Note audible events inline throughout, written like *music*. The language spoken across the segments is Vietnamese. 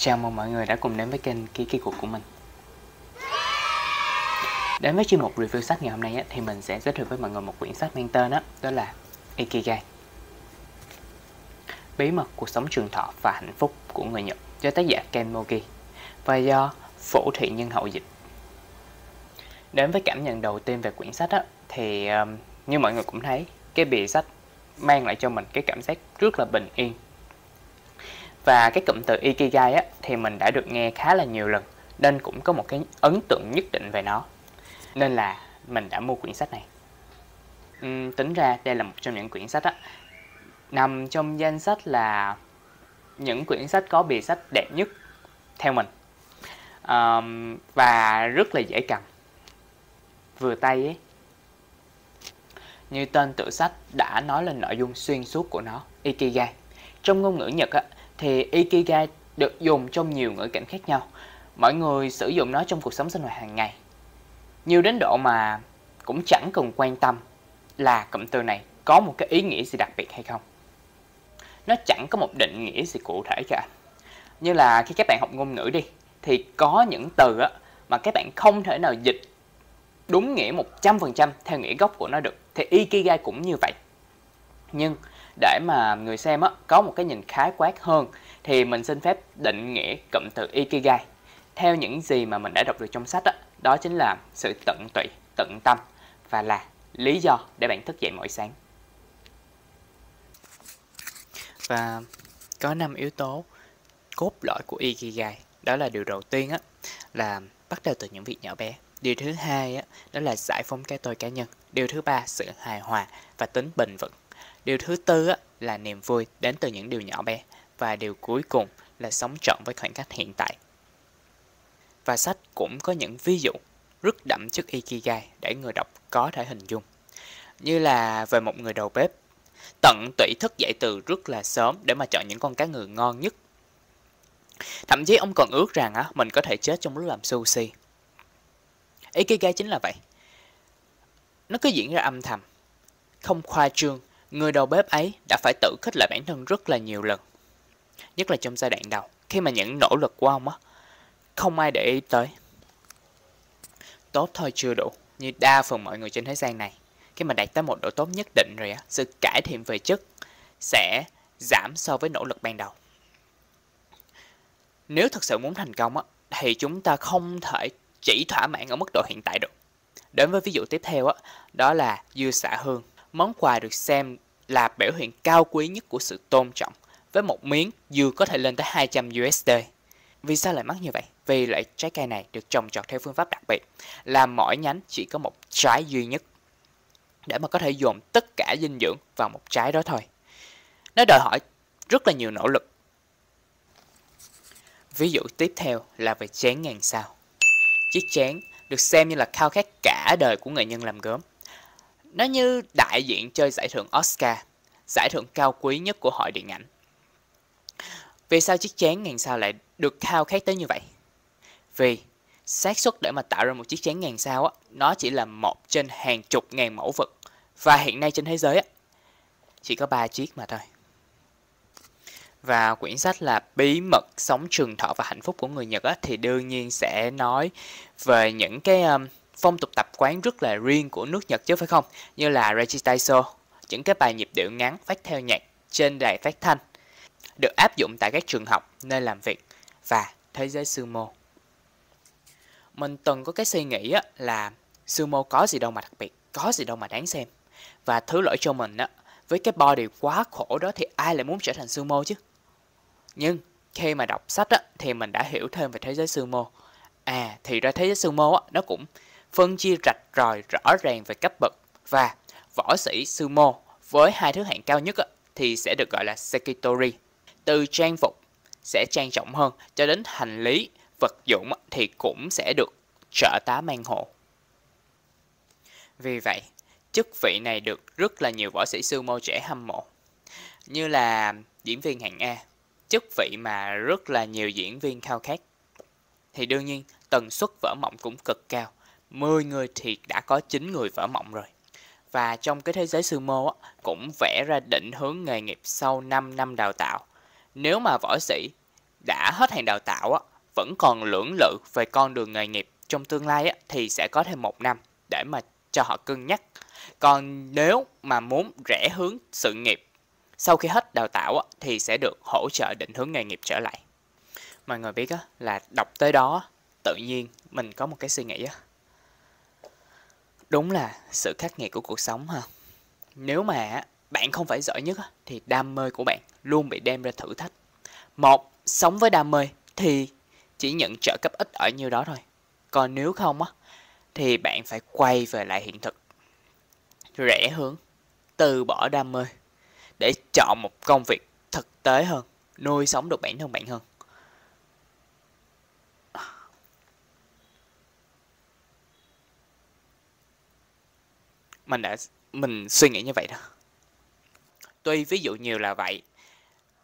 Chào mừng mọi người đã cùng đến với kênh Ký Kỳ Cuộc của mình. Đến với chuyên mục review sách ngày hôm nay á, thì mình sẽ giới thiệu với mọi người một quyển sách mang tên đó, đó là Ikigai. Bí mật cuộc sống trường thọ và hạnh phúc của người Nhật do tác giả Ken Mogi và do Phổ Thị Nhân Hậu dịch. Đến với cảm nhận đầu tiên về quyển sách á, thì um, như mọi người cũng thấy cái bìa sách mang lại cho mình cái cảm giác rất là bình yên và cái cụm từ Ikigai á, thì mình đã được nghe khá là nhiều lần nên cũng có một cái ấn tượng nhất định về nó. Nên là mình đã mua quyển sách này. Uhm, tính ra đây là một trong những quyển sách á, nằm trong danh sách là những quyển sách có bìa sách đẹp nhất theo mình. Um, và rất là dễ cầm. Vừa tay ấy. Như tên tựa sách đã nói lên nội dung xuyên suốt của nó Ikigai. Trong ngôn ngữ Nhật á, thì Ikigai được dùng trong nhiều ngữ cảnh khác nhau. Mọi người sử dụng nó trong cuộc sống sinh hoạt hàng ngày. Nhiều đến độ mà cũng chẳng cần quan tâm là cụm từ này có một cái ý nghĩa gì đặc biệt hay không. Nó chẳng có một định nghĩa gì cụ thể cả. Như là khi các bạn học ngôn ngữ đi thì có những từ á, mà các bạn không thể nào dịch đúng nghĩa 100% theo nghĩa gốc của nó được. Thì Ikigai cũng như vậy. Nhưng để mà người xem á, có một cái nhìn khái quát hơn thì mình xin phép định nghĩa cụm từ Ikigai theo những gì mà mình đã đọc được trong sách đó, đó chính là sự tận tụy, tận tâm và là lý do để bạn thức dậy mỗi sáng. Và có 5 yếu tố cốt lõi của Ikigai. Đó là điều đầu tiên á, là bắt đầu từ những việc nhỏ bé. Điều thứ hai á, đó là giải phóng cái tôi cá nhân. Điều thứ ba, sự hài hòa và tính bền vững. Điều thứ tư là niềm vui đến từ những điều nhỏ bé. Và điều cuối cùng là sống trọn với khoảnh khắc hiện tại và sách cũng có những ví dụ rất đậm chất Ikigai để người đọc có thể hình dung. Như là về một người đầu bếp, tận tụy thức dậy từ rất là sớm để mà chọn những con cá ngừ ngon nhất. Thậm chí ông còn ước rằng á, mình có thể chết trong lúc làm sushi. Ikigai chính là vậy. Nó cứ diễn ra âm thầm, không khoa trương, người đầu bếp ấy đã phải tự khích lại bản thân rất là nhiều lần. Nhất là trong giai đoạn đầu, khi mà những nỗ lực của ông á, không ai để ý tới. Tốt thôi chưa đủ, như đa phần mọi người trên thế gian này. Khi mà đạt tới một độ tốt nhất định rồi á, sự cải thiện về chất sẽ giảm so với nỗ lực ban đầu. Nếu thật sự muốn thành công á, thì chúng ta không thể chỉ thỏa mãn ở mức độ hiện tại được. Đến với ví dụ tiếp theo á, đó là dưa xả hương. Món quà được xem là biểu hiện cao quý nhất của sự tôn trọng. Với một miếng dưa có thể lên tới 200 USD. Vì sao lại mắc như vậy? Vì loại trái cây này được trồng trọt theo phương pháp đặc biệt, là mỗi nhánh chỉ có một trái duy nhất để mà có thể dồn tất cả dinh dưỡng vào một trái đó thôi. Nó đòi hỏi rất là nhiều nỗ lực. Ví dụ tiếp theo là về chén ngàn sao. Chiếc chén được xem như là khao khát cả đời của nghệ nhân làm gốm. Nó như đại diện chơi giải thưởng Oscar, giải thưởng cao quý nhất của hội điện ảnh. Vì sao chiếc chén ngàn sao lại được khao khát tới như vậy? Vì xác suất để mà tạo ra một chiếc chén ngàn sao á, nó chỉ là một trên hàng chục ngàn mẫu vật. Và hiện nay trên thế giới á, chỉ có 3 chiếc mà thôi. Và quyển sách là Bí mật sống trường thọ và hạnh phúc của người Nhật á, thì đương nhiên sẽ nói về những cái um, phong tục tập quán rất là riêng của nước Nhật chứ phải không? Như là Recitaiso, những cái bài nhịp điệu ngắn phát theo nhạc trên đài phát thanh được áp dụng tại các trường học, nơi làm việc và thế giới sumo. Mình từng có cái suy nghĩ là sumo có gì đâu mà đặc biệt, có gì đâu mà đáng xem. Và thứ lỗi cho mình á, với cái body quá khổ đó thì ai lại muốn trở thành sumo chứ? Nhưng khi mà đọc sách á, thì mình đã hiểu thêm về thế giới sumo. À, thì ra thế giới sumo á, nó cũng phân chia rạch ròi rõ ràng về cấp bậc và võ sĩ sumo với hai thứ hạng cao nhất thì sẽ được gọi là sekitori từ trang phục sẽ trang trọng hơn cho đến hành lý, vật dụng thì cũng sẽ được trợ tá mang hộ. Vì vậy, chức vị này được rất là nhiều võ sĩ sumo trẻ hâm mộ. Như là diễn viên hạng A, chức vị mà rất là nhiều diễn viên khao khát. Thì đương nhiên, tần suất vỡ mộng cũng cực cao. 10 người thì đã có 9 người vỡ mộng rồi. Và trong cái thế giới sư mô cũng vẽ ra định hướng nghề nghiệp sau 5 năm đào tạo nếu mà võ sĩ đã hết hạn đào tạo á, vẫn còn lưỡng lự về con đường nghề nghiệp trong tương lai á, thì sẽ có thêm một năm để mà cho họ cân nhắc. Còn nếu mà muốn rẽ hướng sự nghiệp sau khi hết đào tạo á, thì sẽ được hỗ trợ định hướng nghề nghiệp trở lại. Mọi người biết á, là đọc tới đó tự nhiên mình có một cái suy nghĩ á. Đúng là sự khắc nghiệt của cuộc sống ha. Nếu mà bạn không phải giỏi nhất thì đam mê của bạn luôn bị đem ra thử thách. Một, sống với đam mê thì chỉ nhận trợ cấp ít ở nhiêu đó thôi. Còn nếu không á, thì bạn phải quay về lại hiện thực. Rẽ hướng, từ bỏ đam mê để chọn một công việc thực tế hơn, nuôi sống được bản thân bạn hơn. Mình đã mình suy nghĩ như vậy đó. Tuy ví dụ nhiều là vậy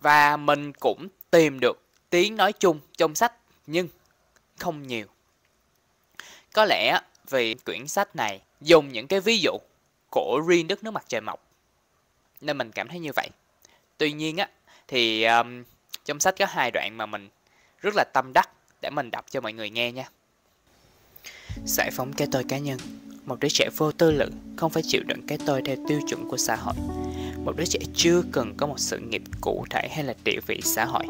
và mình cũng tìm được tiếng nói chung trong sách nhưng không nhiều. Có lẽ vì quyển sách này dùng những cái ví dụ của riêng đất nước mặt trời mọc nên mình cảm thấy như vậy. Tuy nhiên á thì um, trong sách có hai đoạn mà mình rất là tâm đắc để mình đọc cho mọi người nghe nha. Giải phóng cái tôi cá nhân một đứa trẻ vô tư lự không phải chịu đựng cái tôi theo tiêu chuẩn của xã hội. Một đứa trẻ chưa cần có một sự nghiệp cụ thể hay là địa vị xã hội.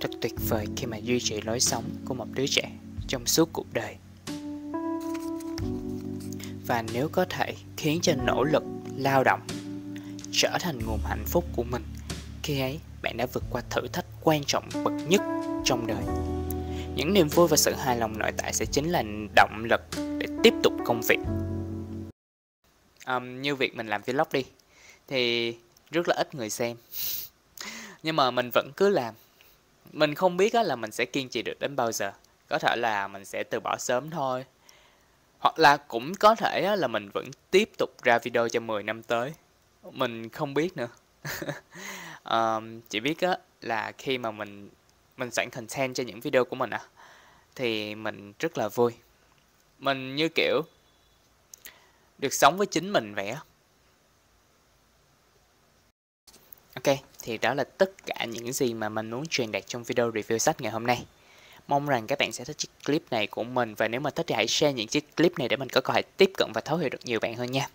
Thật tuyệt vời khi mà duy trì lối sống của một đứa trẻ trong suốt cuộc đời. Và nếu có thể khiến cho nỗ lực, lao động trở thành nguồn hạnh phúc của mình khi ấy bạn đã vượt qua thử thách quan trọng bậc nhất trong đời. Những niềm vui và sự hài lòng nội tại sẽ chính là động lực để tiếp tục công việc um, như việc mình làm vlog đi thì rất là ít người xem. *laughs* Nhưng mà mình vẫn cứ làm. Mình không biết là mình sẽ kiên trì được đến bao giờ. Có thể là mình sẽ từ bỏ sớm thôi. Hoặc là cũng có thể là mình vẫn tiếp tục ra video cho 10 năm tới. Mình không biết nữa. *laughs* Um, chỉ biết á là khi mà mình mình sẵn content cho những video của mình à thì mình rất là vui. Mình như kiểu được sống với chính mình vậy á ok, thì đó là tất cả những gì mà mình muốn truyền đạt trong video review sách ngày hôm nay mong rằng các bạn sẽ thích chiếc clip này của mình và nếu mà thích thì hãy share những chiếc clip này để mình có cơ hội tiếp cận và thấu hiểu được nhiều bạn hơn nha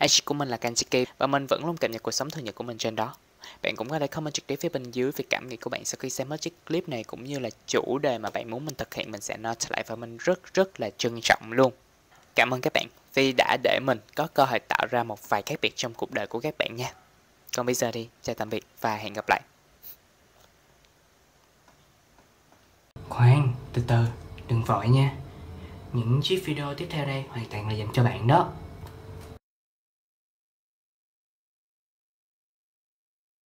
IG của mình là Kanchiki và mình vẫn luôn cập nhật cuộc sống thường nhật của mình trên đó. Bạn cũng có thể comment trực tiếp phía bên dưới về cảm nghĩ của bạn sau khi xem hết chiếc clip này cũng như là chủ đề mà bạn muốn mình thực hiện mình sẽ note lại và mình rất rất là trân trọng luôn. Cảm ơn các bạn vì đã để mình có cơ hội tạo ra một vài khác biệt trong cuộc đời của các bạn nha. Còn bây giờ đi, chào tạm biệt và hẹn gặp lại. Khoan, từ từ, đừng vội nha. Những chiếc video tiếp theo đây hoàn toàn là dành cho bạn đó.